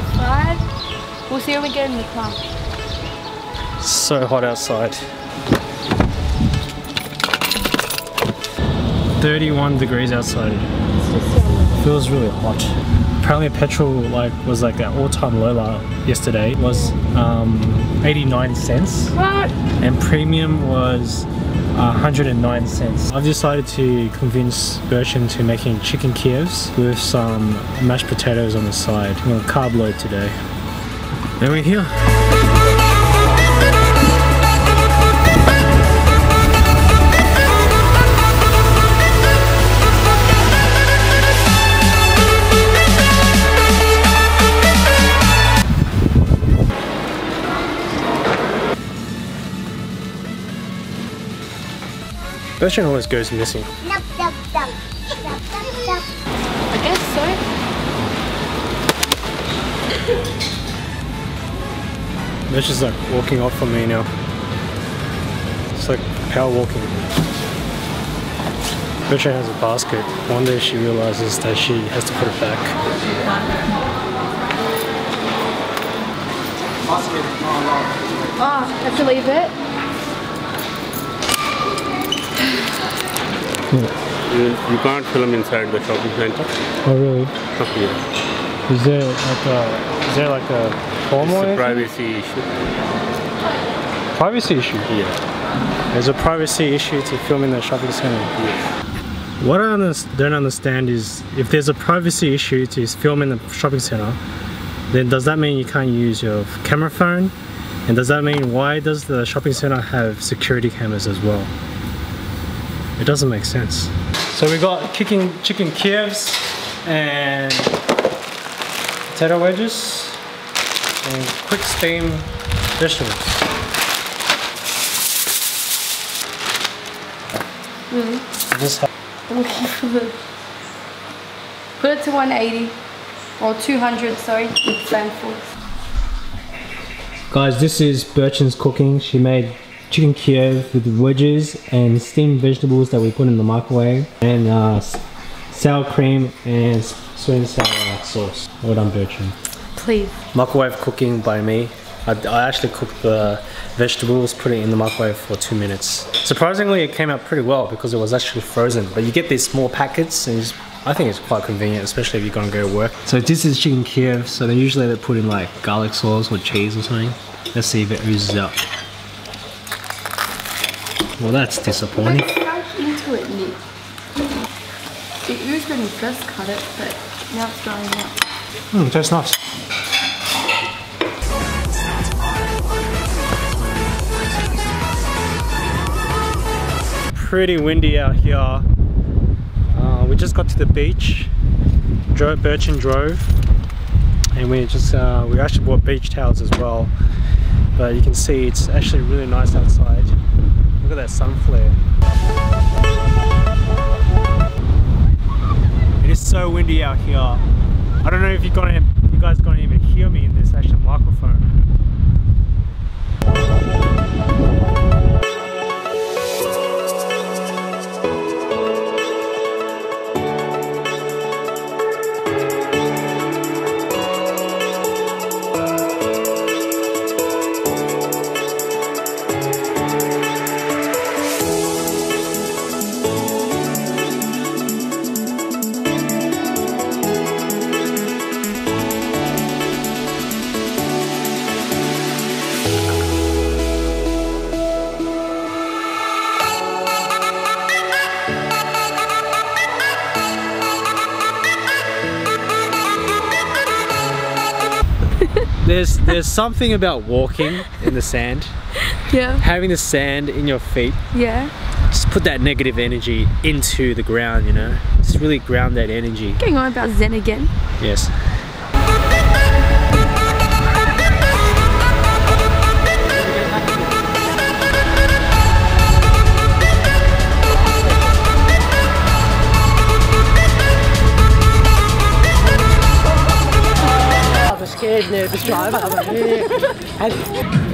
35. We'll see when we get in the car. So hot outside. 31 degrees outside. Feels really hot. Apparently petrol like was like an all-time low yesterday It was um, 89 cents What? and premium was 109 cents. I've decided to convince Bertrand to making chicken Kievs with some mashed potatoes on the side. I'm gonna carb load today. And we're here. Bertrand always goes missing. I guess so. Bertrand's like walking off from me now. It's like power walking. Bertrand has a basket. One day she realizes that she has to put it back. Oh, have to leave it. You, you can't film inside the shopping center. Oh really? Yeah. Is there like a is there like a form It's a privacy issue. privacy issue? Yeah. There's a privacy issue to film in the shopping center. What I don't understand is if there's a privacy issue to film in the shopping center, then does that mean you can't use your camera phone? And does that mean why does the shopping center have security cameras as well? It doesn't make sense. So we got kicking chicken Kievs and potato wedges and quick steam vegetables. Really? Just have Put it to 180 or 200, sorry. Force. Guys, this is Bertrand's cooking. She made chicken Kiev with wedges and steamed vegetables that we put in the microwave and uh, sour cream and sweet and sour sauce. Well done, Bertrand. Please. Microwave cooking by me. I, I actually cooked the vegetables, put it in the microwave for two minutes. Surprisingly, it came out pretty well because it was actually frozen. But you get these small packets, and it's, I think it's quite convenient, especially if you're gonna go to work. So this is chicken Kiev. So then usually they put in like garlic sauce or cheese or something. Let's see if it oozes out. Well, that's disappointing. Crouch into it, Nick. It oozed when you first cut it, but now it's drying out. Mm, tastes nice. Pretty windy out here. Uh, we just got to the beach. Drove, Bertrand drove, and we just uh, we actually bought beach towels as well. But you can see it's actually really nice outside. Sun flare. It is so windy out here. I don't know if you're gonna, you guys gonna even hear me in this actual There's there's something about walking in the sand, Yeah. having the sand in your feet. Yeah. Just put that negative energy into the ground, you know. Just really ground that energy. Getting on about Zen again. Yes. I'm a scared, nervous driver. I'm a- and